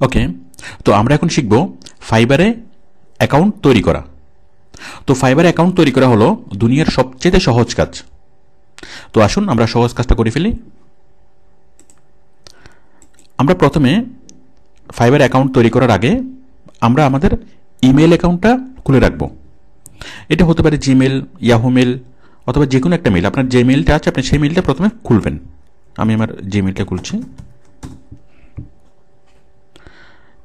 ওকে, তো আমরা এখন শিখব ফাইবারে অ্যাকাউন্ট তৈরি করা। তো ফাইবারে অ্যাকাউন্ট তৈরি করা হলো দুনিয়ার সবচেয়ে সহজ কাজ। তো আসুন আমরা সহজ কাজটা করে ফেলি। আমরা প্রথমে ফাইবার অ্যাকাউন্ট তৈরি করার আগে আমরা আমাদের ইমেল অ্যাকাউন্টটা খুলে রাখব। এটা হতে পারে জিমেল ইয়াহু মেল অথবা যে কোনো একটা মেল আপনার যে মেলটা আছে, আপনি সেই মেলটা প্রথমে খুলবেন। আমি আমার যে জিমেলটা খুলছি।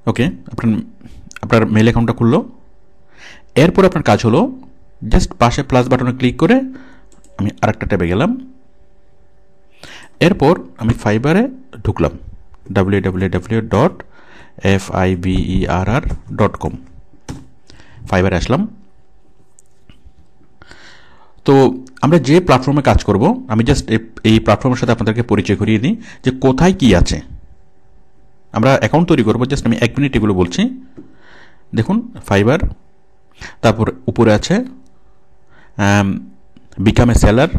ওকে আপনার আপনার মেল অ্যাকাউন্টটা খুললো। এরপর আপনার কাজ হলো জাস্ট পাশে প্লাস বাটনে ক্লিক করে আমি আরেকটা ট্যাবে গেলাম। এরপর আমি ফাইবারে ঢুকলাম W W W dot F I V E R R dot com ফাইবারে আসলাম। তো আমরা যে প্ল্যাটফর্মে কাজ করব, আমি জাস্ট এই প্ল্যাটফর্মের সাথে আপনাদেরকে পরিচয় করিয়ে দিই যে কোথায় কি আছে। আমরা অ্যাকাউন্ট তৈরি করব জাস্ট আমি এক মিনিট এগুলো বলছি। দেখুন ফাইবার তারপর উপরে আছে বিকাম এ সেলার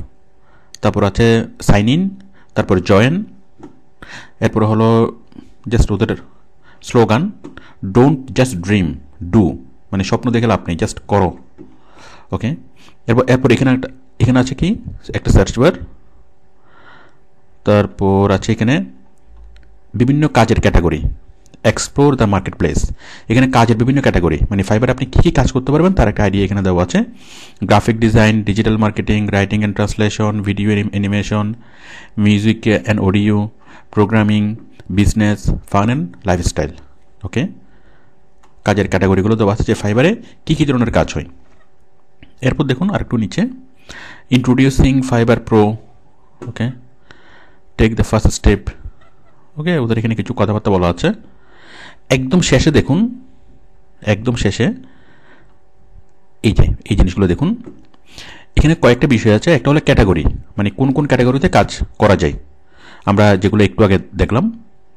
তারপর আছে সাইন ইন তারপর জয়েন এরপর হলো জাস্ট ওদের slogan don't just dream do মানে স্বপ্ন দেখে লাভ নেই জাস্ট করো। ওকে এরপর এরপর এখানে একটা, এখানে আছে কি? একটা সার্চ বার তারপর আছে এখানে বিভিন্ন কাজের category explore the marketplace এখানে কাজের বিভিন্ন ক্যাটাগরি মানে ফাইবার আপনি কী কী কাজ করতে পারবেন, তার একটা আইডিয়া এখানে দেওয়া আছে। Graphic design digital marketing writing and translation video animation music and audio programming business fun and lifestyle okay কাজের ক্যাটাগরিগুলো দেওয়া আছে যে ফাইবারে কী কী ধরনের কাজ হয়। এরপর দেখুন আরেকটু নিচে। Introducing Fiverr pro okay take the first step okay, ওদের এখানে কিছু কথাবার্তা বলা আছে। একদম শেষে দেখুন, একদম শেষে, এই যে, এই জিনিসগুলো দেখুন। এখানে কয়েকটা বিষয় আছে, একটা হলো ক্যাটাগরি মানে কোন কোন ক্যাটাগরিতে কাজ করা যায়। আমরা যেগুলো একটু আগে দেখলাম,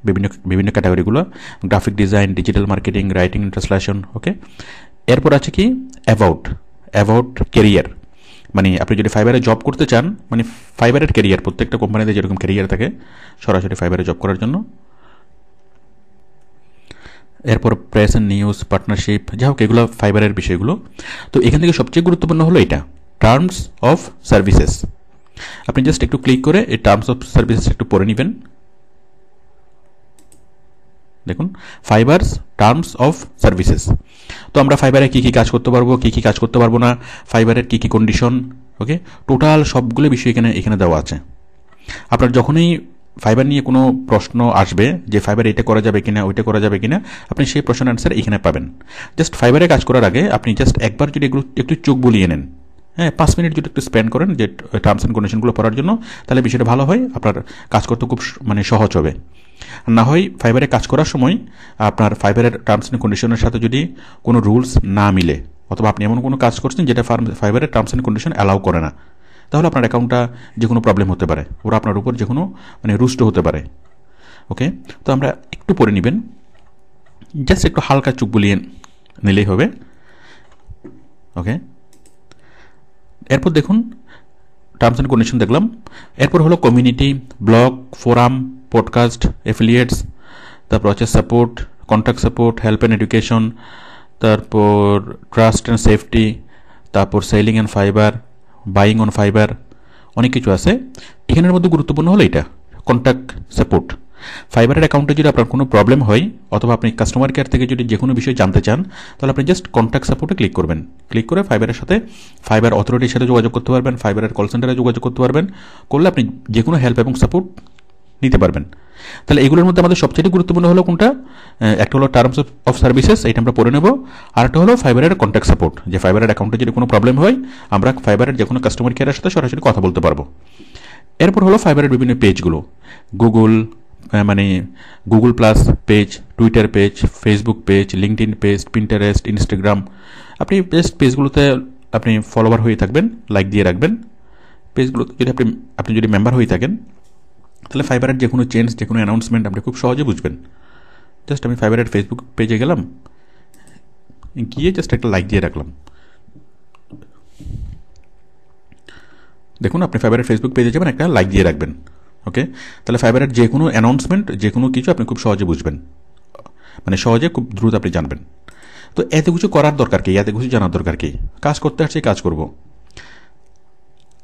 বিভিন্ন বিভিন্ন ক্যাটাগরিগুলো, graphic design, digital marketing, writing, translation, okay. এরপর আছে কি, অ্যাবাউট অ্যাবাউট কেরিয়ার। মানে আপনি যদি ফাইবারে জব করতে চান মানে ফাইবারের কেরিয়ার প্রত্যেকটা কোম্পানিতে যেরকম কেরিয়ার থাকে, সরাসরি ফাইবারে জব করার জন্য। এরপর প্রেস অ্যান্ড নিউজ পার্টনারশিপ যা হোক, এগুলো ফাইবারের বিষয়গুলো। তো এখান থেকে সবচেয়ে গুরুত্বপূর্ণ হলো এটা টার্মস অফ সার্ভিসেস আপনি জাস্ট একটু ক্লিক করে এই টার্মস অফ সার্ভিসেস একটু পড়ে নেবেন। দেখুন ফাইবার্স টার্মস অফ সার্ভিসেস তো আমরা ফাইবারে কী কী কাজ করতে পারব, কী কী কাজ করতে পারব না ফাইবারের কী কী কন্ডিশন ওকে টোটাল সবগুলো বিষয় এখানে এখানে দেওয়া আছে। আপনার যখনই ফাইবার নিয়ে কোনো প্রশ্ন আসবে যে ফাইবার এটা করা যাবে কিনা, ওইটা করা যাবে কিনা, আপনি সেই প্রশ্নের অ্যান্সার এখানে পাবেন। জাস্ট ফাইবারে কাজ করার আগে আপনি জাস্ট একবার যদি একটু চোখ বুলিয়ে নেন। হ্যাঁ পাঁচ মিনিট যদি একটু স্পেন্ড করেন যে টার্মস অ্যান্ড কন্ডিশনগুলো পড়ার জন্য, তাহলে বিষয়টা ভালো হয়, আপনার কাজ করতে খুব মানে সহজ হবে। না হয় ফাইবারে কাজ করার সময় আপনার ফাইবারের টার্মস অ্যান্ড কন্ডিশনের সাথে যদি কোনো রুলস না মিলে, অথবা আপনি এমন কোনো কাজ করছেন যেটা ফার্ম ফাইবারের টার্মস অ্যান্ড কন্ডিশন অ্যালাউ করে না, তাহলে আপনার অ্যাকাউন্টটা যে কোনো প্রবলেম হতে পারে। ওরা আপনার উপর যে কোনো মানে রুষ্ট হতে পারে। ওকে তো আমরা একটু পরে নেবেন। জাস্ট একটু হালকা চুপ বুলিয়ে নিলেই হবে। ওকে এরপর দেখুন টার্মস অ্যান্ড কন্ডিশন দেখলাম। এরপর হলো community blog forum podcast affiliates তারপর হচ্ছে support contact support help and education তারপর ট্রাস্ট অ্যান্ড সেফটি তারপর selling and Fiverr buying on Fiverr অনেক কিছু আছে। এখানের মধ্যে গুরুত্বপূর্ণ হলো এটা কন্ট্যাক্ট সাপোর্ট ফাইবারের অ্যাকাউন্টে যদি আপনার কোনো প্রবলেম হয়, অথবা আপনি কাস্টমার কেয়ার থেকে যদি যে কোনো বিষয় জানতে চান, তাহলে আপনি জাস্ট কন্ট্যাক্ট সাপোর্টে ক্লিক করবেন। ক্লিক করে ফাইবারের সাথে ফাইবার অথরিটির সাথে যোগাযোগ করতে পারবেন ফাইবারের কল সেন্টারে যোগাযোগ করতে পারবেন। করলে আপনি যে কোনো হেল্প এবং সাপোর্ট নিতে পারবেন। তাহলে এগুলোর মধ্যে আমাদের সবচেয়ে গুরুত্বপূর্ণ হলো কোনটা? একটা হলো টার্মস অফ সার্ভিসেস এটা আমরা পড়ে নেব। আর একটা হলো ফাইবারের কন্ট্যাক্ট সাপোর্ট যে ফাইবারের অ্যাকাউন্টে যদি কোনো প্রবলেম হয়, আমরা ফাইবারের যে কোনো কাস্টমার কেয়ারের সাথে সরাসরি কথা বলতে পারব। এরপর হলো ফাইবারের বিভিন্ন পেজগুলো গুগল মানে Google plus page Twitter page Facebook page LinkedIn page Pinterest Instagram আপনি বেস্ট পেজগুলোতে আপনি ফলোয়ার হয়ে থাকবেন লাইক দিয়ে রাখবেন। পেজগুলো যদি আপনি আপনি যদি মেম্বার হয়ে থাকেন, তাহলে ফাইবারের যে কোনো চেঞ্জ যে কোনো অ্যানাউন্সমেন্ট আপনি খুব সহজে বুঝবেন। জাস্ট আমি ফাইবারের ফেসবুক পেজে গেলাম, গিয়ে জাস্ট একটা লাইক দিয়ে রাখলাম। দেখুন, আপনি ফাইবারের ফেসবুক পেজে যাবেন, একটা লাইক দিয়ে রাখবেন। ওকে তাহলে ফাইবারের যে কোনো অ্যানাউন্সমেন্ট যে কোনো কিছু আপনি খুব সহজে বুঝবেন। মানে সহজে খুব দ্রুত আপনি জানবেন। তো এত কিছু করার দরকার কি? এত কিছু জানার দরকার কি? কাজ করতে আসছে, কাজ করব।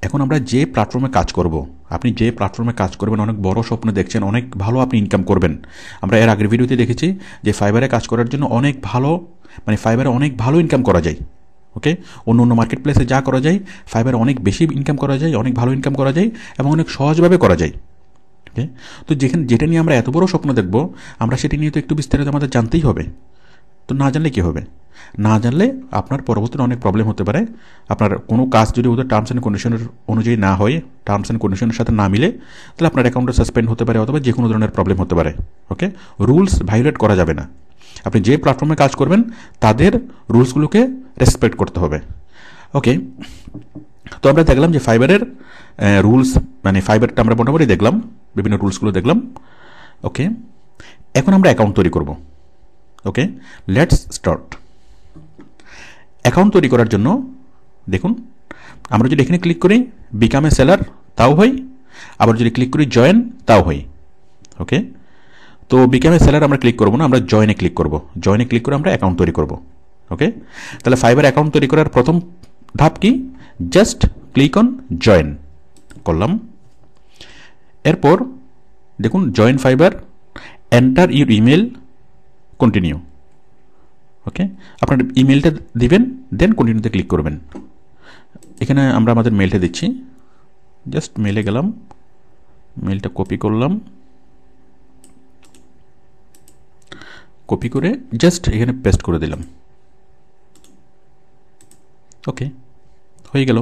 এখন আমরা যে প্ল্যাটফর্মে কাজ করব, আপনি যে প্ল্যাটফর্মে কাজ করবেন, অনেক বড় স্বপ্ন দেখছেন, অনেক ভালো আপনি ইনকাম করবেন। আমরা এর আগের ভিডিওতে দেখেছি যে ফাইবারে কাজ করার জন্য অনেক ভালো মানে ফাইবারে অনেক ভালো ইনকাম করা যায়। ওকে অন্য অন্য মার্কেট প্লেসে যা করা যায় ফাইবারে অনেক বেশি ইনকাম করা যায়, অনেক ভালো ইনকাম করা যায় এবং অনেক সহজভাবে করা যায়। ওকে তো যেখানে, যেটা নিয়ে আমরা এত বড় স্বপ্ন দেখব, আমরা সেটা নিয়ে তো একটু বিস্তারিত আমাদের জানতেই হবে। তো না জানলে কী হবে? না জানলে আপনার পরবর্তীতে অনেক প্রবলেম হতে পারে। আপনার কোনো কাজ যদি ওদের টার্মস অ্যান্ড কন্ডিশনের অনুযায়ী না হয় টার্মস অ্যান্ড কন্ডিশনের সাথে না মিলে, তাহলে আপনার অ্যাকাউন্টে সাসপেন্ড হতে পারে অথবা যে কোনো ধরনের প্রবলেম হতে পারে। ওকে রুলস ভাইলেট করা যাবে না। আপনি যে প্ল্যাটফর্মে কাজ করবেন, তাদের রুলসগুলোকে রেসপেক্ট করতে হবে। ওকে তো আমরা দেখলাম যে ফাইবারের রুলস মানে ফাইবারটা আমরা মোটামুটি দেখলাম। বিভিন্ন রুলসগুলো দেখলাম। ওকে? এখন আমরা অ্যাকাউন্ট তৈরি করব। ওকে? লেটস স্টার্ট অ্যাকাউন্ট তৈরি করার জন্য, দেখুন, আমরা যদি এখানে ক্লিক করি বিকাম এ সেলার তাও হয়। আবার যদি ক্লিক করি জয়েন তাও হয়। ওকে? তো বিকাম এ সেলার আমরা ক্লিক করব না, আমরা জয়েনে ক্লিক করব। জয়েনে ক্লিক করে আমরা অ্যাকাউন্ট তৈরি করব। ওকে? তাহলে ফাইবার অ্যাকাউন্ট তৈরি করার প্রথম ধাপ কি? জাস্ট ক্লিক অন জয়েন করলাম। এরপর দেখুন join Fiverr enter your email continue okay আপনার ইমেলটা দিবেন দেন কন্টিনিউতে ক্লিক করবেন। এখানে আমরা আমাদের মেলটা দিচ্ছি। জাস্ট মেলে গেলাম। মেলটা কপি করলাম। কপি করে জাস্ট এখানে পেস্ট করে দিলাম। ওকে হয়ে গেল।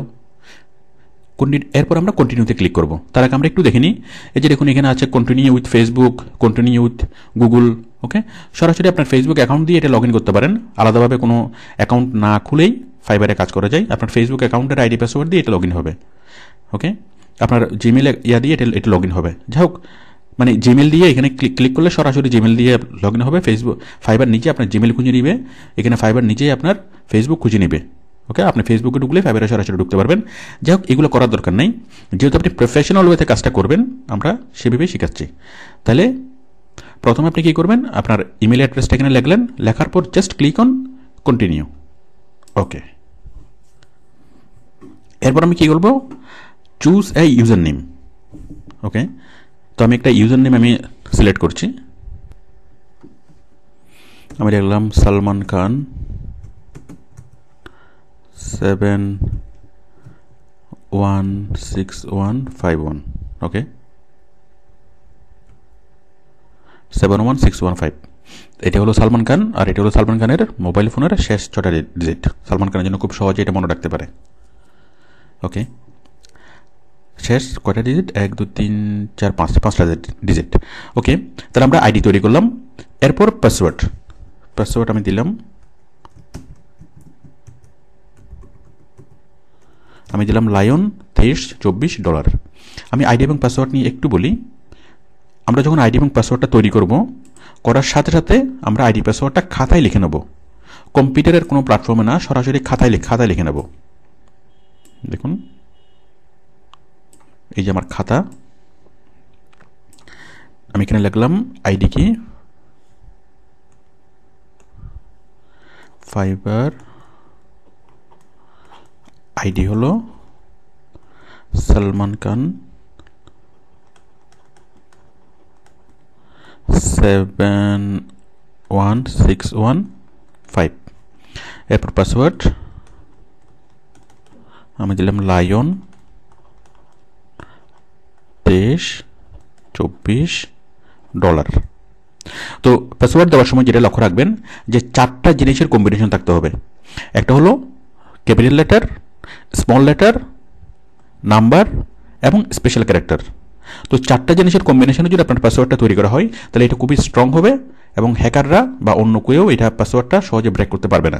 এরপর আমরা কন্টিনিউতে ক্লিক করব। তার আগে আমরা একটু দেখে নিই। এই যে দেখুন, এখানে আছে continue with Facebook continue with Google okay সরাসরি আপনার ফেসবুক অ্যাকাউন্ট দিয়ে এটা লগ করতে পারেন। আলাদাভাবে কোনো অ্যাকাউন্ট না খুলেই ফাইবারে কাজ করা যায়। আপনার ফেসবুক অ্যাকাউন্টের আইডি পাসওয়ার্ড দিয়ে এটা লগ হবে ওকে আপনার জিমেল ইয়া দিয়ে এটা এটা লগ হবে। যাই হোক মানে জিমেল দিয়ে এখানে ক্লিক ক্লিক করলে সরাসরি জিমেল দিয়ে লগ হবে। ফেসবুক ফাইবার নিচে আপনার জিমেল খুঁজে নিবে। এখানে ফাইবার নিজেই আপনার ফেসবুক খুঁজে নিবে। ওকে আপনি ফেসবুকে ঢুকলে ফাইবারে সরাসরি ঢুকতে পারবেন। যাই হোক, এগুলো করার দরকার নেই। যেহেতু আপনি প্রফেশনাল ওয়েতে কাজটা করবেন, আমরা সেভাবেই শেখাচ্ছি। তাহলে প্রথমে আপনি কী করবেন? আপনার ইমেল অ্যাড্রেসটা এখানে লিখলেন। লেখার পর just click on continue okay এরপর আমি কী করব? Choose a user name okay তো আমি একটা ইউজার নেম আমি সিলেক্ট করছি। আমি লিখলাম Salman Khan. Seven one six one five one okay seven one six one five এটা হলো সালমান খান, আর এটা হলো সালমান খানের মোবাইল ফোনের শেষ ছটা ডিজিট সালমান খানের জন্য খুব সহজে এটা মনে রাখতে পারে। ওকে শেষ কয়টা ডিজিট এক দু তিন, চার, পাঁচ, পাঁচটা ডিজিট ওকে তাহলে আমরা আইডি তৈরি করলাম। এরপর পাসওয়ার্ড পাসওয়ার্ড আমি দিলাম। আমি দিলাম লায়ন তেইশ, চব্বিশ ডলার আমি আইডি এবং পাসওয়ার্ড নিয়ে একটু বলি। আমরা যখন আইডি এবং পাসওয়ার্ডটা তৈরি করব, করার সাথে সাথে আমরা আইডি পাসওয়ার্ডটা খাতায় লিখে নেব। কম্পিউটারের কোনো প্ল্যাটফর্মে না, সরাসরি খাতায় খাতায় লিখে নেব। দেখুন। এই যে আমার খাতা। আমি এখানে লিখলাম আইডি কি? ফাইবার আইডি হলো Salman Khan seven one six one five. এরপর পাসওয়ার্ড। আমি দিলাম লায়ন। তেইশ, চব্বিশ ডলার। তো পাসওয়ার্ড দেওয়ার সময় যেটা লক্ষ্য রাখবেন যে চারটা জিনিসের কম্বিনেশন থাকতে হবে। একটা হলো capital letter small letter number এবং স্পেশাল ক্যারেক্টার তো চারটা জিনিসের কম্বিনেশনে যদি আপনার পাসওয়ার্ডটা তৈরি করা হয়, তাহলে এটা খুবই স্ট্রং হবে এবং হ্যাকাররা বা অন্য কেউ এটা পাসওয়ার্ডটা সহজে ব্রেক করতে পারবে না।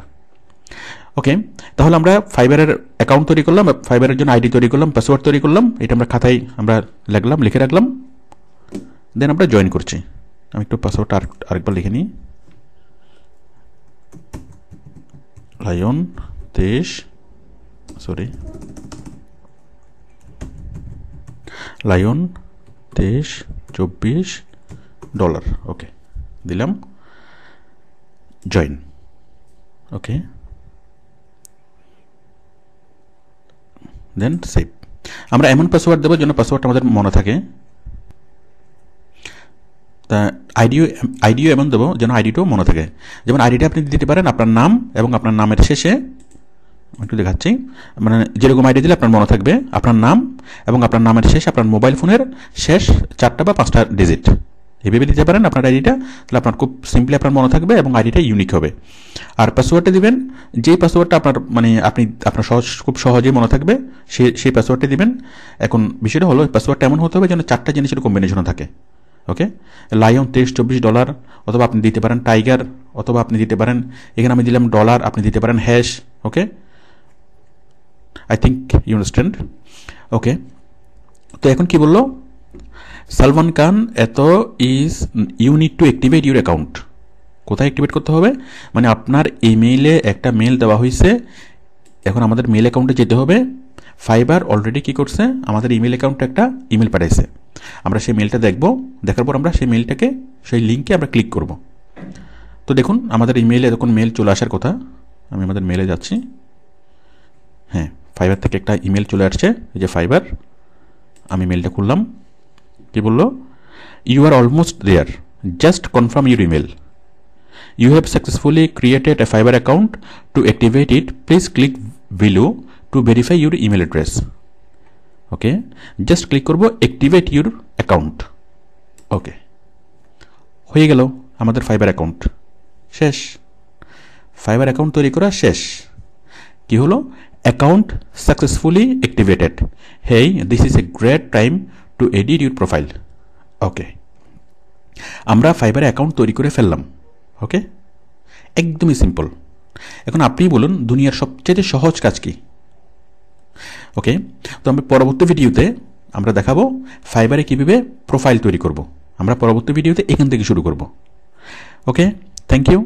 ওকে তাহলে আমরা ফাইবারের অ্যাকাউন্ট তৈরি করলাম ফাইবারের জন্য আইডি তৈরি করলাম পাসওয়ার্ড তৈরি করলাম, এটা আমরা খাতায় আমরা লিখলাম লিখে রাখলাম। দেন আমরা জয়েন করছি। আমি একটু পাসওয়ার্ডটা আরেকবার লিখে নিই। লায়ন তেইশ সরি লায়ন তেইশ, চব্বিশ ডলার ওকে দিলাম। জয়েন ওকে দেন সেভ আমরা এমন পাসওয়ার্ড দেবো যেন পাসওয়ার্ডটা আমাদের মনে থাকে। তা আইডিও আইডিও এমন দেবো যেন আইডিটাও মনে থাকে। যেমন আইডিটা আপনি দিতে পারেন আপনার নাম এবং আপনার নামের শেষে একটু দেখাচ্ছি। মানে যেরকম আইডি দিলে আপনার মনে থাকবে, আপনার নাম এবং আপনার নামের শেষ, আপনার মোবাইল ফোনের শেষ চারটা বা পাঁচটা ডিজিট এভাবে দিতে পারেন আপনার আইডিটা তাহলে আপনার খুব সিম্পলি আপনার মনে থাকবে এবং আইডিটা ইউনিক হবে। আর পাসওয়ার্ডটা দিবেন, যেই পাসওয়ার্ডটা আপনার মানে আপনি, আপনার সহজ, খুব সহজেই মনে থাকবে, সে, সেই পাসওয়ার্ডটা দিবেন। এখন বিষয়টা হলো পাসওয়ার্ডটা এমন হতে হবে যেন চারটা জিনিসের কম্বিনেশনে থাকে। ওকে লাইন তেইশ, চব্বিশ ডলার অথবা আপনি দিতে পারেন টাইগার অথবা আপনি দিতে পারেন, এখানে আমি দিলাম ডলার আপনি দিতে পারেন hash okay I think you understand okay তো এখন কি বলল? Salman Khan, it is you need to activate your account কোথায় অ্যাক্টিভেট করতে হবে? মানে আপনার ইমেইলে একটা মেল দেওয়া হয়েছে। এখন আমাদের মেল অ্যাকাউন্টে যেতে হবে। ফাইবার অলরেডি কি করছে? আমাদের ইমেল অ্যাকাউন্টে একটা ইমেল পাঠাইছে। আমরা সেই মেলটা দেখব। দেখার পর আমরা সেই মেলটাকে সেই লিঙ্কে আমরা ক্লিক করব। তো দেখুন, আমাদের ইমেইলে তখন মেল চলে আসার কথা। আমি আমাদের মেলে যাচ্ছি। হ্যাঁ। ফাইবার থেকে একটা ইমেল চলে আসছে, এই যে ফাইবার আমি মেলটা খুললাম। কি বলল? You are almost there just confirm your email you have successfully created a Fiverr account to activate it please click below to verify your email address okay just click করব অ্যাক্টিভেট ইউর অ্যাকাউন্ট ওকে হয়ে গেল আমাদের Fiverr account শেষ। Fiverr account তৈরি করা শেষ। কি হলো? Account successfully activated hey this is a great time to edit your profile okay আমরা ফাইবার অ্যাকাউন্ট তৈরি করে ফেললাম। ওকে একদমই সিম্পল এখন আপনি বলুন, দুনিয়ার সবচেয়ে সহজ কাজ কি? ওকে তো আমরা পরবর্তী ভিডিওতে আমরা দেখাবো ফাইবারে কীভাবে প্রোফাইল তৈরি করব। আমরা পরবর্তী ভিডিওতে এখান থেকে শুরু করব। Okay thank you